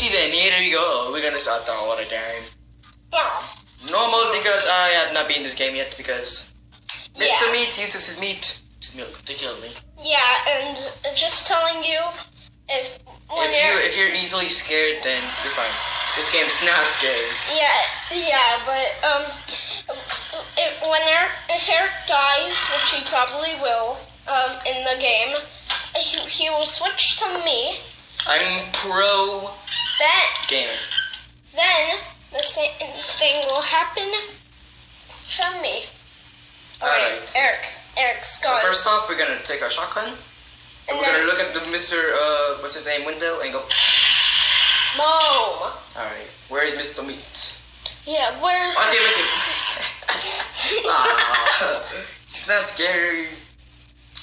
here we go. We're gonna start the water game. Yeah. Normal because I have not been in this game yet because Mr. Yeah. Meat uses his meat to, milk, to kill me. Yeah, and just telling you, if when If you're you if you're easily scared, then you're fine. This game's not scary. Yeah, yeah, but um, if, when Eric dies, which he probably will, um, in the game, he, he will switch to me. I'm pro Then, gamer. then the same thing will happen to me. Alright. Eric, Eric's So gone. first off, we're gonna take our shotgun. And and we're gonna look at the Mr. Uh, what's his name window and go. Mom. Alright, where is Mr. Meat? Yeah, where's Oh, I see him, I see him. Ah, he's not scary.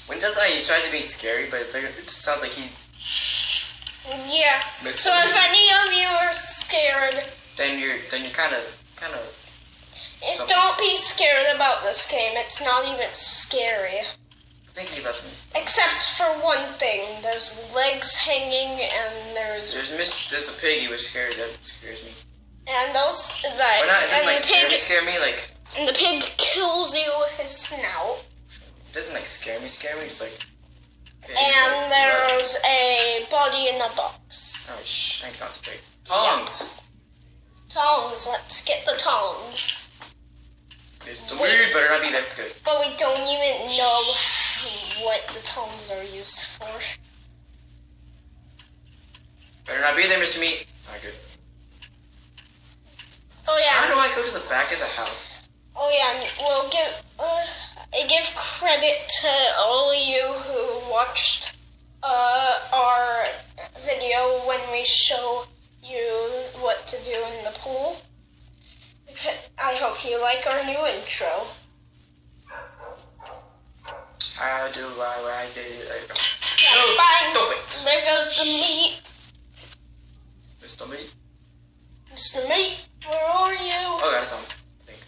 When does I? He's trying to be scary, but it just sounds like he's. Yeah. So if any of you are scared, Then you're then you're kind of kind of. don't be scared about this game. It's not even scary. I think he left me. Except for one thing. There's legs hanging and there's There's Miss. There's a piggy which scares that scares me. and those that not. It doesn't and like scare me. Scare me like. and the pig kills you with his snout. It doesn't like scare me. Scare me. It's like. And there's a body in a box. Oh shh! I can concentrate. Tongs. Tongs, let's get the tongs. It's the weird, better not be there. Good. But we don't even know what the tongs are used for. Better not be there, Mr. Meat. Alright, good. Oh yeah. How do I go to the back of the house? oh yeah, we'll give uh, give credit to all of you who watched uh, our video when we show you what to do in the pool. I hope you like our new intro. How do I? I- Yeah, No, bye. stop it. There goes the meat. Mr. Meat. Mr. Meat, where are you? Oh, that's on. I think.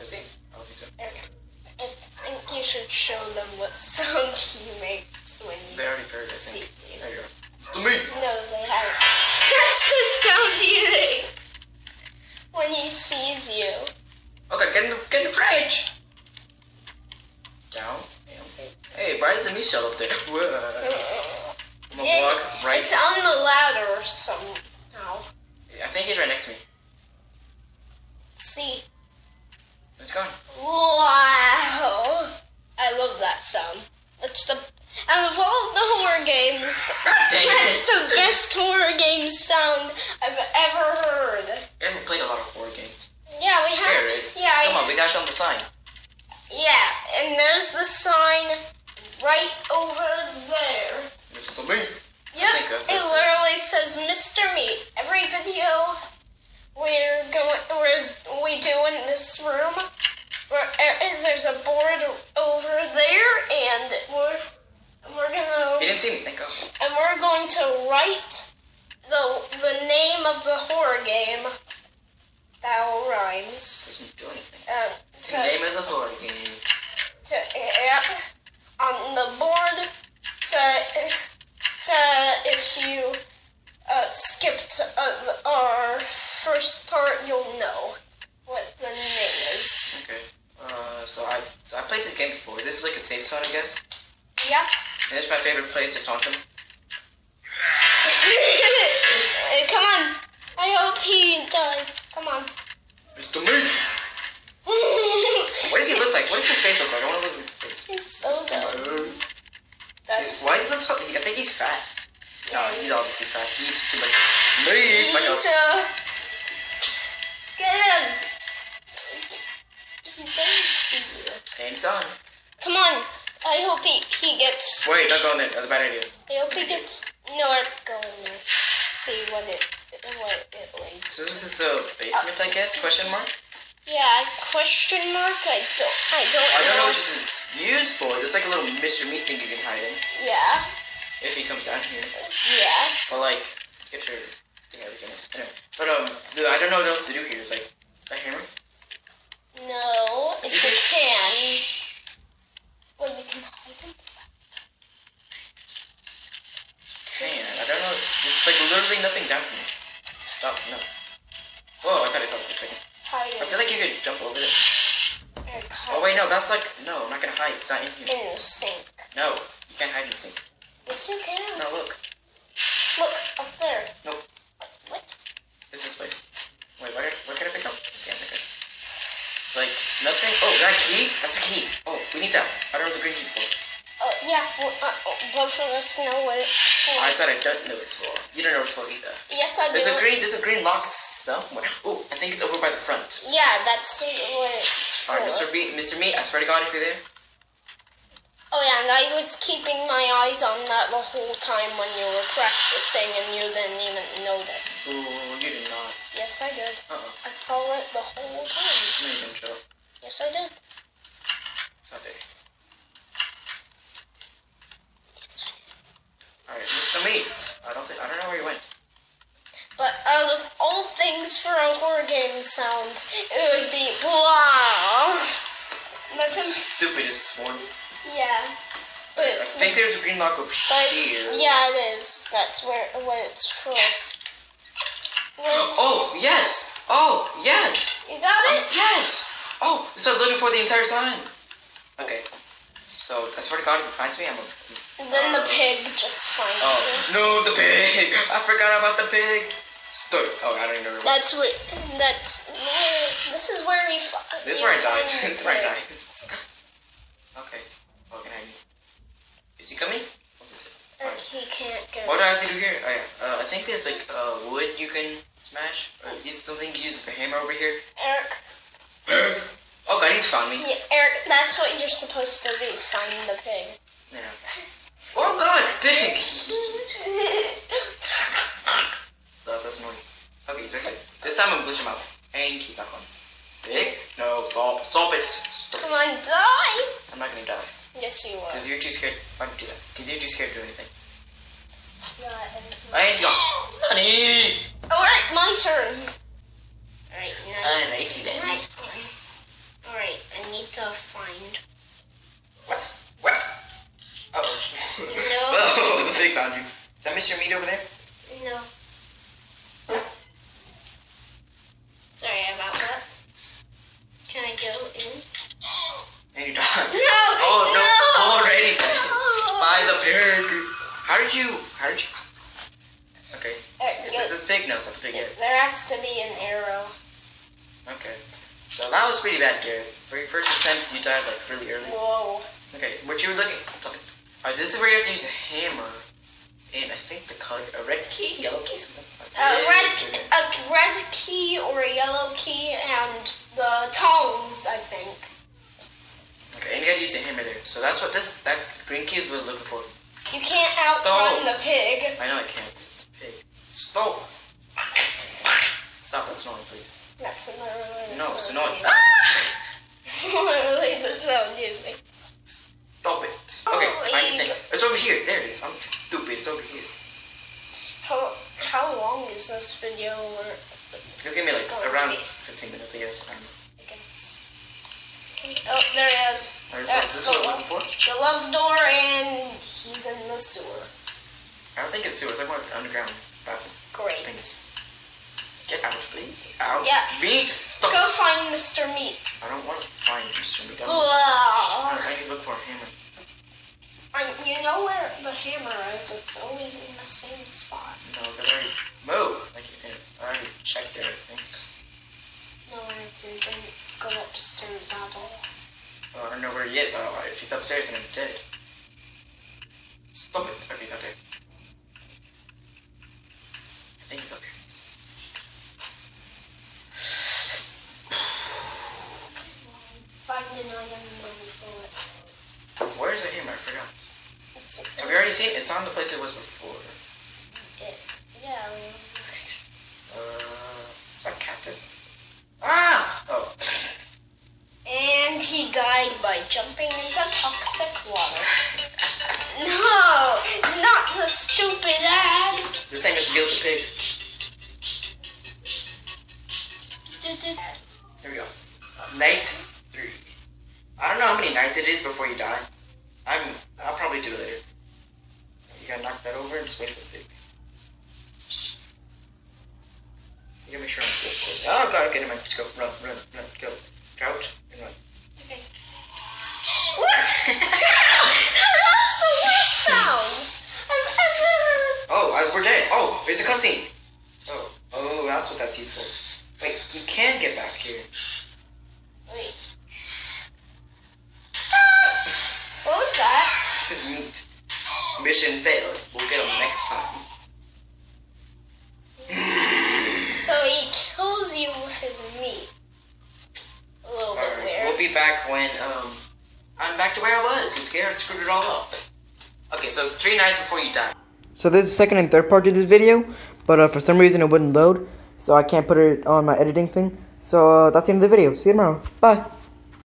Is he? I don't think so. I think you should show them what sound he makes when They you. already heard it, I think. See, see. There you go. Mr. Meat. No, they haven't. That's the sound he makes when he sees you. Okay, get in the, get in the fridge. Down. Hey, why is the meat shell up there? I'm gonna It- walk right. It's on the ladder or somehow. I think he's right next to me. See. It's gone. Wow. I love that sound. It's the out of all the horror games, that's the best horror game sound I've ever heard. We haven't played a lot of horror games. Yeah, we have. Garrett. Yeah, Come I- on, we gotta show them the sign. yeah, and there's the sign right over there. Mr. Me. Yep, think that's- it that's- literally says Mr. Me. Every video we're going, we're, we do in this room, where there's a board over there, and we're we're gonna didn't see thank God. and we're going to write the the name of the horror game. That all rhymes. Doesn't do anything. Um, to, the name of the horror game. to, yep, on the board. So, so if you uh, skipped uh, our first part, you'll know what the name is. Okay. Uh, so I so I played this game before. This is like a safe zone, I guess. Yep. And it's my favorite place to taunt him. Uh, Come on. I hope he dies. Come on. Mr. Meat. What does he look like? What does his face look like? I want to look at his face. He's so dumb. That's Why does he look so? I think he's fat. No, he's obviously fat. He eats too much meat. need My God. get him. He's you. And he's gone. Come on. I hope he, he gets. Wait, don't go in there. That's a bad idea. I hope he gets. No, go in there. See what it what it links. So this is the basement, I guess? Question mark. Yeah, question mark. I don't. I don't I don't know know. what this is used for. It's like a little Mr. Meat thing you can hide in Yeah. if he comes down here. Yes. Or like get your thing everything. Anyway, but um, I don't know what else to do here. Like, a hammer. No, you can. Well, you can hide him. Man, I don't know. It's just like literally nothing down here. Stop No. Whoa! I thought I saw it for a second. Hide I feel like you could jump over it. Oh wait, no, that's like no. I'm not gonna hide. It's not in here. in the sink. No, you can't hide in the sink. Yes, you can. No, look. Look up there. Nope. What? This is place. Wait, what, what can I pick up? I can't pick up. It's like Oh, that key? That's a key. Oh, we need that. I don't know what the green key's for. Oh yeah. Well, uh, oh, both of us know what it's for. I said I don't know what it's for. You don't know what it's for either. yes, I do. There's a green. There's a green lock somewhere. Oh, I think it's over by the front. Yeah, that's what it's for. All right, Mr. B, Mr. Me, I swear to God, if you're there. Oh yeah, and I was keeping my eyes on that the whole time when you were practicing, and you didn't even notice. Ooh, you did not. Yes, I did. Uh uh I saw it the whole time. No, you didn't. Yes, I did. There. Yes, I did. All right, Mr. Meat. I don't think. I don't know where you went. But out of all things for a horror game sound, it would be blah. Nothing. Stupidest one. Yeah. But I think there's a green lock over but here. yeah, it is. That's where what it's for. Yes. Where's- Oh yes. Oh yes. You got it? Um, yes! Oh, so looking for the entire time. Okay. So I swear to God, if it finds me, I'm gonna. And then the pig just finds Oh you. no, the pig! I forgot about the pig. Stop. Oh, I don't even remember. That's where. That's where. This is where he. Fi- this is where I dies. find this is where it the dies. okay. What can I do? Is he coming? That's it. pig. He can't go. What do I have to do here? Oh, yeah. uh, I think there's like uh, wood you can smash. Or you still think you use the hammer over here? Eric. Eric. Oh God, he's found me. Yeah, Eric. That's what you're supposed to do. Find the pig. Yeah. Oh God, pig! Stop, that's annoying. Okay, he's right there. This time I'm glitch him out. And keep back on. Pig? No, stop. Stop it. Stop. Come on, die. I'm not gonna die. Yes, you will. Because you're too scared. Why don't you do that? Because you're too scared to do anything. Yeah, And you go. Honey! Alright, my turn. Alright, now. Alrighty then. I need to find. What? What? Uh-oh. No. oh, the pig found you. Is that Mr. Meat over there? No. Sorry about that. Can I go in? And you died. No! Oh, no. no. Already. No. By the pig. How did you? How did you? Okay. Uh, Is it this pig? No, it's not the pig yet. There has to be an arrow. Okay. So that was pretty bad, Garrett. For your first attempt, you died like really early. Whoa. Okay, what you were looking? Alright, this is where you have to use a hammer. And I think the color, a red key, yellow key, something like A red, a red key or a yellow key and the tongs, I think. Okay, and you gotta use a hammer there. So that's what this, that green key is what we're looking for. You can't outrun the pig. I know I can't. It's a pig. Stop! Stop, that's annoying, please. That's the No, it's annoying. make. Ah! Literally the sound you make. Stop it. Oh, Okay, I you- think. It's over here. There it is. I'm stupid. It's over here. How how long is this video? Or It's gonna be like Oh, around wait. 15 minutes, I guess. I don't know. I guess. Oh, there it is. That's the love, for? the love door, and he's in the sewer. I don't think it's sewer. It's like more underground bathroom Great. things. Get out, please. Out. Yeah. Meat. Stop. Go find Mr. Meat. I don't want to find Mr. Meat. Blah. I need to look for a hammer. And you know where the hammer is? It's always in the same spot. No, because I already moved. Like, I already checked everything. No, I didn't go upstairs at all. Well, I don't know where he is. I don't know. If he's upstairs, then I'm dead. Stop it. Okay, he's up there. I think it's up here. Find an item money for it. Where's the hammer? I forgot. Have you already seen it? It's not in the place it was before. it. Yeah. Uh, is that cactus? Ah! Oh. And he died by jumping into toxic water. No, not the stupid ad. This ain't a guilty pig. Here we go. Night three. I don't know how many nights it is before you die. I'm. I'll probably do it later. You gotta knock that over and just wait for the pig. You gotta make sure I'm safe. Oh god, okay, never mind. Just go. Run, run, run. Go. Crouch and run. Okay. What? That's the worst sound I've ever. Oh, I, we're dead. Oh, it's a cutscene. Oh, oh, that's what that's used for. Wait, you can get back here. Wait. What was that? This is meat. Mission failed. We'll get them next time. So he kills you with. A little bit Alright, weird. we'll be back when um I'm back to where I was. You scared screwed it all up. Okay, so it's three nights before you die. So there's a second and third part to this video, but uh, for some reason it wouldn't load, so I can't put it on my editing thing. So uh, that's the end of the video. See you tomorrow. Bye.